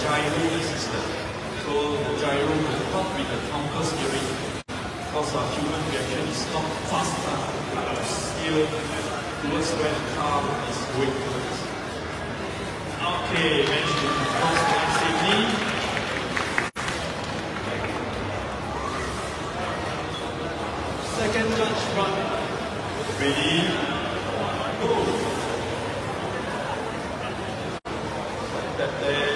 gyro system. So the gyro will help with the counter steering because our human reaction is not fast enough But still, towards where the car is going towards. Okay, managed cross one safely. Second judge run. Ready? Go! Step there.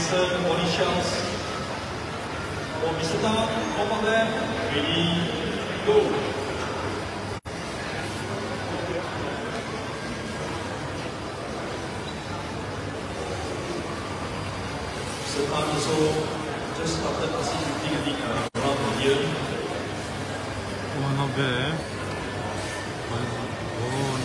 Nicer body Mr. Tan, uh over there. Ready, go. Mr. Tan also just started executing a bit uh, around the ear. Oh, not bad. Oh,